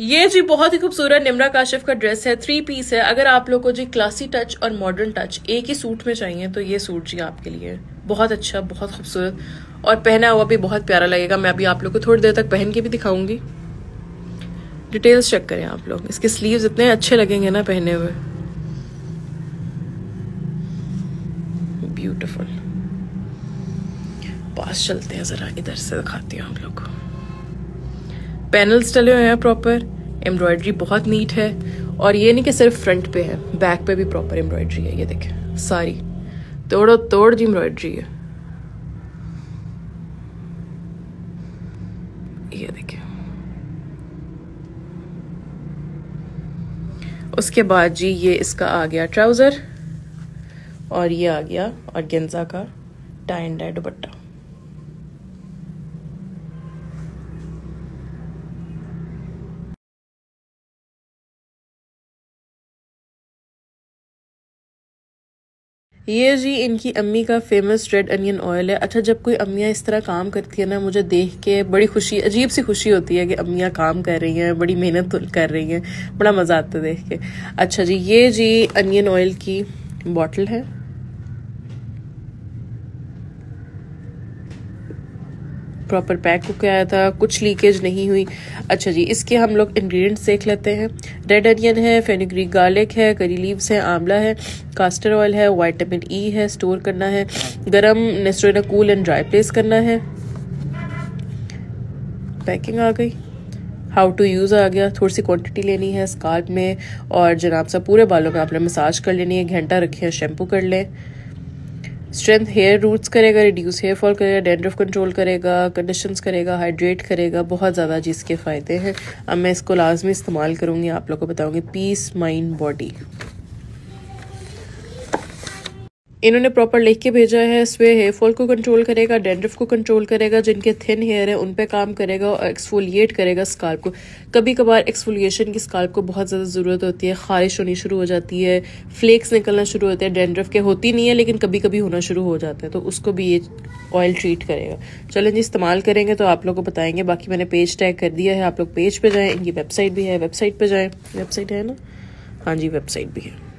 ये जी बहुत ही खूबसूरत निमरा काशिफ का ड्रेस है थ्री पीस है। अगर आप लोग को जी क्लासी टच और मॉडर्न टच एक ही सूट में चाहिए तो ये सूट जी आपके लिए बहुत अच्छा बहुत खूबसूरत और पहना हुआ भी बहुत प्यारा लगेगा। मैं अभी आप लोग को थोड़ी देर तक पहन के भी दिखाऊँगी। डिटेल्स चेक करें आप लोग। इसके स्लीव्स इतने अच्छे लगेंगे ना पहने हुए। ब्यूटिफुल पास चलते हैं जरा, इधर से दिखाती हूँ आप लोग को। पैनल्स डले हुए हैं प्रॉपर एम्ब्रॉयडरी बहुत नीट है, और ये नहीं कि सिर्फ़ फ्रंट पे है बैक पे भी प्रॉपर एम्ब्रॉयडरी है, ये देखें, सारी। तोड़ो, तोड़ जी एम्ब्रॉयडरी है ये देखें। उसके बाद जी ये इसका आ गया ट्राउज़र और ये आ गया और गेंजा का एंड डाई दुपट्टा। ये जी इनकी अम्मी का फ़ेमस रेड अनियन ऑयल है। अच्छा जब कोई अम्मियाँ इस तरह काम करती है ना, मुझे देख के बड़ी खुशी, अजीब सी खुशी होती है कि अम्मियाँ काम कर रही हैं, बड़ी मेहनत कर रही हैं, बड़ा मज़ा आता है देख के। अच्छा जी, ये जी अनियन ऑयल की बॉटल है। प्रॉपर पैक होकर आया था? कुछ लीकेज नहीं हुई। अच्छा जी, इसके हम लोग इंग्रेडिएंट्स देख लेते हैं। रेड अनियन है फेनिग्रीक गार्लिक है करी लीव्स है, आंवला है कास्टर ऑयल है वाइटामिन ई e है स्टोर करना है। गरम नेस्ट्रोना कूल एंड ड्राई प्लेस करना है। पैकिंग आ गई। हाउ टू यूज़ आ गया। थोड़ी सी क्वांटिटी लेनी है स्काल्प में और जनाब सा पूरे बालों में आपने मसाज कर लेनी है, घंटा रखे शैम्पू कर लें। स्ट्रेंथ हेयर रूट्स करेगा रिड्यूस हेयर फॉल करेगा डेंड्रफ कंट्रोल करेगा कंडीशंस करेगा हाइड्रेट करेगा, बहुत ज़्यादा जिसके फ़ायदे हैं। अब मैं इसको लाजमी इस्तेमाल करूँगी, आप लोग को बताऊँगी। पीस माइंड बॉडी इन्होंने प्रॉपर लिख के भेजा है इसमें हेयर फॉल को कंट्रोल करेगा डेंड्रफ को कंट्रोल करेगा, जिनके थिन हेयर है, उन पे काम करेगा और एक्सफोलिएट करेगा स्काल्प को। कभी कभार एक्सफोलिएशन की स्काल्प को बहुत ज़्यादा ज़रूरत होती है, खारिश होनी शुरू हो जाती है फ्लेक्स निकलना शुरू होते हैं डेंड्रफ के होती नहीं है, लेकिन कभी कभी होना शुरू हो जाता है तो उसको भी ये ऑयल ट्रीट करेगा। चलें जी, इस्तेमाल करेंगे तो आप लोग को बताएँगे, बाकी मैंने पेज टैग कर दिया है, आप लोग पेज पर जाएँ, इनकी वेबसाइट भी है वेबसाइट पर जाएँ। वेबसाइट है ना? हाँ जी वेबसाइट भी है।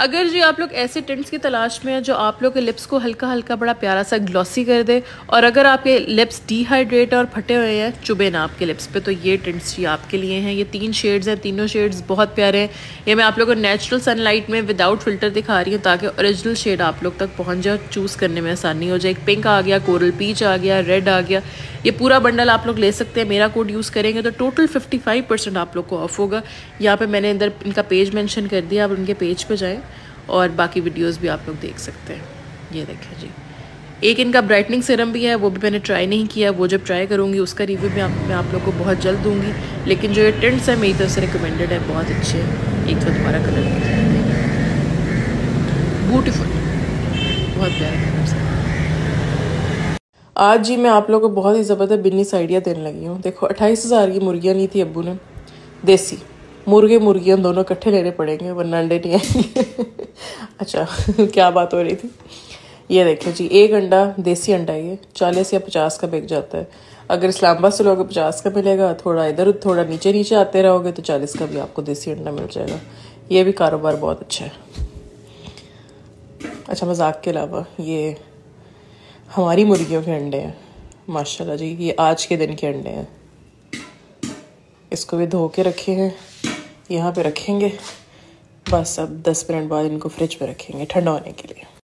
अगर जी आप लोग ऐसे टिंट्स की तलाश में हैं जो आप लोग के लिप्स को हल्का हल्का बड़ा प्यारा सा ग्लॉसी कर दे, और अगर आपके लिप्स डिहाइड्रेट और फटे हुए हैं, चुभे ना आपके लिप्स पे तो ये टिंट्स जी आपके लिए हैं। ये तीन शेड्स हैं, तीनों शेड्स बहुत प्यारे हैं। ये मैं आप लोग को नेचुरल सनलाइट में विदाउट फ़िल्टर दिखा रही हूँ, ताकि ओरिजिनल शेड आप लोग तक पहुँच जाए चूज़ करने में आसानी हो जाए। एक पिंक आ गया कोरल पीच आ गया रेड आ गया। ये पूरा बंडल आप लोग ले सकते हैं, मेरा कोड यूज़ करेंगे तो टोटल फिफ्टी फाइव परसेंट आप लोग को ऑफ़ होगा। यहाँ पे मैंने अंदर इनका पेज मेंशन कर दिया, आप उनके पेज पे जाएँ। और बाकी वीडियोस भी आप लोग देख सकते हैं। ये देखें जी। एक इनका ब्राइटनिंग सिरम भी है, वो भी मैंने ट्राई नहीं किया। वो जब ट्राई करूँगी, उसका रिव्यू भी आप, मैं आप लोग को बहुत जल्द दूँगी। लेकिन जो ये टेंट्स है, मेरी तरफ़ से रिकमेंडेड है, बहुत अच्छे हैं। एक तो दोबारा कलर ब्यूटीफुल बहुत प्यारा आज जी मैं आप लोगों को बहुत ही ज़बरदस्त बिज़नेस आइडिया देने लगी हूँ। देखो, अट्ठाईस हज़ार की मुर्गियाँ ली थी अब्बू ने। देसी। मुर्गे मुर्गियाँ दोनों इकट्ठे लेने पड़ेंगे, वरना अंडे नहीं आएँगे। अच्छा क्या बात हो रही थी? ये देखिए जी, एक अंडा देसी अंडा ये, चालीस या पचास का बिक जाता है। अगर इस्लामाबाद से लोगे पचास का मिलेगा, थोड़ा इधर, थोड़ा नीचे नीचे आते रहोगे तो चालीस का भी आपको देसी अंडा मिल जाएगा। ये भी कारोबार बहुत अच्छा है। अच्छा मज़ाक के अलावा ये हमारी मुर्गियों के अंडे हैं। माशाल्लाह जी, ये आज के दिन के अंडे हैं। इसको भी धो के रखे हैं। यहाँ पे रखेंगे। बस अब दस मिनट बाद इनको फ्रिज में रखेंगे ठंडा होने के लिए।